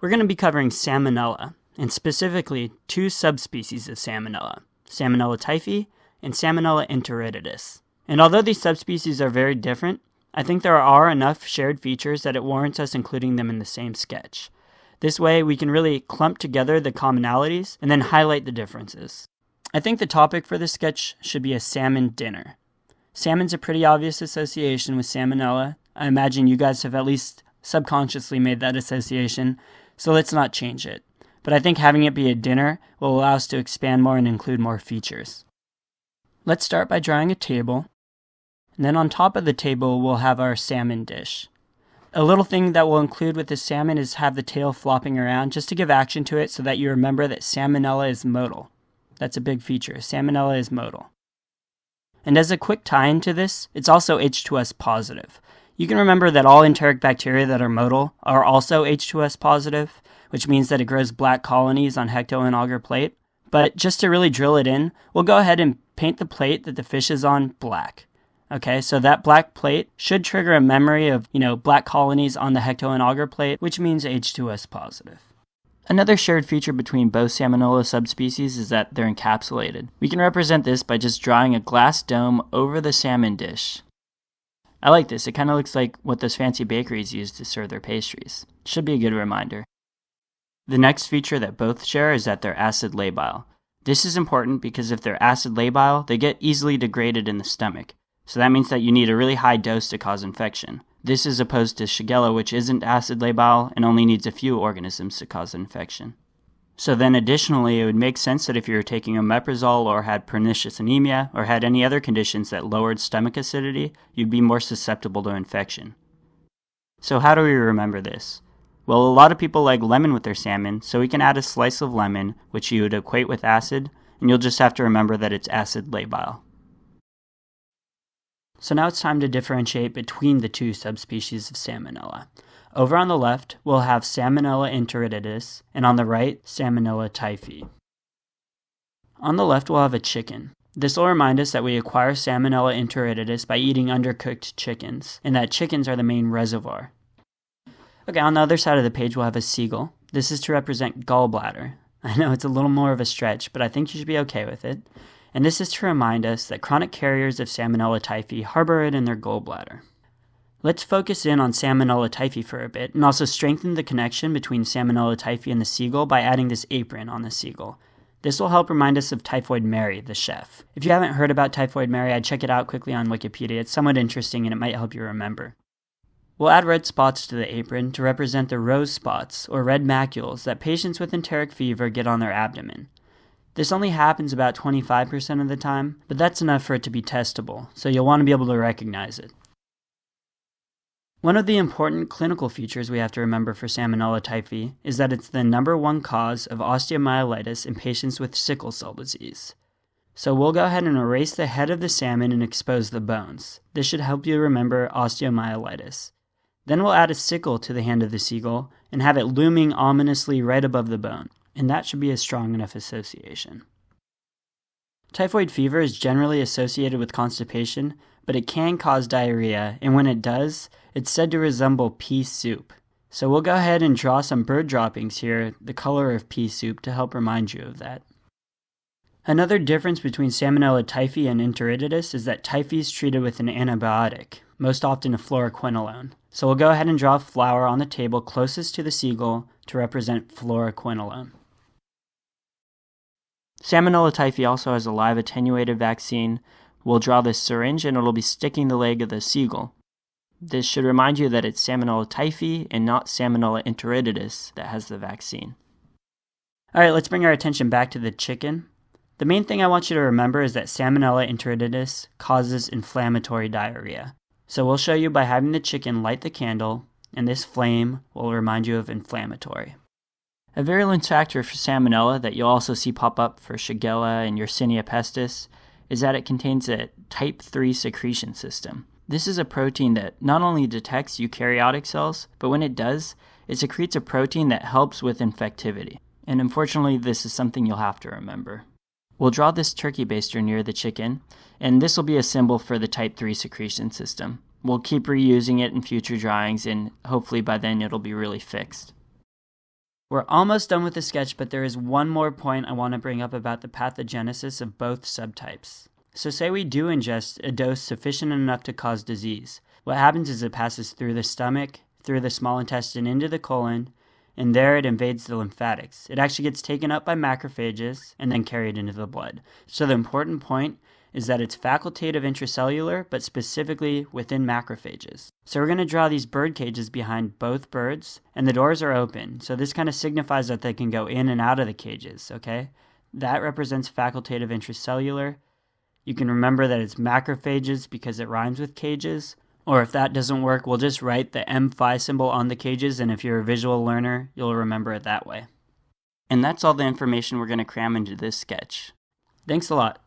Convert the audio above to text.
We're going to be covering Salmonella, and specifically two subspecies of Salmonella, Salmonella typhi and Salmonella enteritidis. And although these subspecies are very different, I think there are enough shared features that it warrants us including them in the same sketch. This way, we can really clump together the commonalities and then highlight the differences. I think the topic for this sketch should be a salmon dinner. Salmon's a pretty obvious association with salmonella. I imagine you guys have at least subconsciously made that association, so let's not change it. But I think having it be a dinner will allow us to expand more and include more features. Let's start by drawing a table. And then on top of the table, we'll have our salmon dish. A little thing that we'll include with the salmon is have the tail flopping around just to give action to it so that you remember that salmonella is motile. That's a big feature. Salmonella is motile. And as a quick tie into this, it's also H2S positive. You can remember that all enteric bacteria that are motile are also H2S positive, which means that it grows black colonies on Hektoen agar plate. But just to really drill it in, we'll go ahead and paint the plate that the fish is on black. Okay, so that black plate should trigger a memory of, you know, black colonies on the Hektoen agar plate, which means H2S positive. Another shared feature between both Salmonella subspecies is that they're encapsulated. We can represent this by just drawing a glass dome over the salmon dish. I like this, it kind of looks like what those fancy bakeries use to serve their pastries. Should be a good reminder. The next feature that both share is that they're acid labile. This is important because if they're acid labile, they get easily degraded in the stomach. So that means that you need a really high dose to cause infection. This is opposed to Shigella, which isn't acid labile and only needs a few organisms to cause infection. So then additionally, it would make sense that if you were taking omeprazole or had pernicious anemia or had any other conditions that lowered stomach acidity, you'd be more susceptible to infection. So how do we remember this? Well, a lot of people like lemon with their salmon, so we can add a slice of lemon, which you would equate with acid, and you'll just have to remember that it's acid labile. So now it's time to differentiate between the two subspecies of Salmonella. Over on the left, we'll have Salmonella enteritidis, and on the right, Salmonella typhi. On the left, we'll have a chicken. This will remind us that we acquire Salmonella enteritidis by eating undercooked chickens, and that chickens are the main reservoir. Okay, on the other side of the page, we'll have a seagull. This is to represent gallbladder. I know it's a little more of a stretch, but I think you should be okay with it and this is to remind us that chronic carriers of Salmonella typhi harbor it in their gallbladder. Let's focus in on Salmonella typhi for a bit and also strengthen the connection between Salmonella typhi and the seagull by adding this apron on the seagull. This will help remind us of Typhoid Mary, the chef. If you haven't heard about Typhoid Mary, I'd check it out quickly on Wikipedia. It's somewhat interesting and it might help you remember. We'll add red spots to the apron to represent the rose spots, or red macules, that patients with enteric fever get on their abdomen. This only happens about 25% of the time, but that's enough for it to be testable, so you'll want to be able to recognize it. One of the important clinical features we have to remember for Salmonella typhi is that it's the number one cause of osteomyelitis in patients with sickle cell disease. So we'll go ahead and erase the head of the salmon and expose the bones. This should help you remember osteomyelitis. Then we'll add a sickle to the hand of the seagull and have it looming ominously right above the bone and that should be a strong enough association. Typhoid fever is generally associated with constipation, but it can cause diarrhea, and when it does, it's said to resemble pea soup. So we'll go ahead and draw some bird droppings here, the color of pea soup, to help remind you of that. Another difference between Salmonella typhi and enteritidis is that typhi is treated with an antibiotic, most often a fluoroquinolone. So we'll go ahead and draw a flower on the table closest to the seagull to represent fluoroquinolone. Salmonella typhi also has a live attenuated vaccine. We'll draw this syringe and it'll be sticking the leg of the seagull. This should remind you that it's Salmonella typhi and not Salmonella enteritidis that has the vaccine. All right, let's bring our attention back to the chicken. The main thing I want you to remember is that Salmonella enteritidis causes inflammatory diarrhea. So we'll show you by having the chicken light the candle, and this flame will remind you of inflammatory. A virulence factor for Salmonella that you'll also see pop up for Shigella and Yersinia pestis is that it contains a type 3 secretion system. This is a protein that not only detects eukaryotic cells, but when it does, it secretes a protein that helps with infectivity. And unfortunately, this is something you'll have to remember. We'll draw this turkey baster near the chicken, and this will be a symbol for the type 3 secretion system. We'll keep reusing it in future drawings, and hopefully by then it'll be really fixed. We're almost done with the sketch, but there is one more point I want to bring up about the pathogenesis of both subtypes. So, say we do ingest a dose sufficient enough to cause disease. What happens is it passes through the stomach, through the small intestine, into the colon, and there it invades the lymphatics. It actually gets taken up by macrophages and then carried into the blood. So, the important point is that it's facultative intracellular, but specifically within macrophages. So we're going to draw these bird cages behind both birds, and the doors are open. So this kind of signifies that they can go in and out of the cages, okay? That represents facultative intracellular. You can remember that it's macrophages because it rhymes with cages. Or if that doesn't work, we'll just write the M phi symbol on the cages, and if you're a visual learner, you'll remember it that way. And that's all the information we're going to cram into this sketch. Thanks a lot.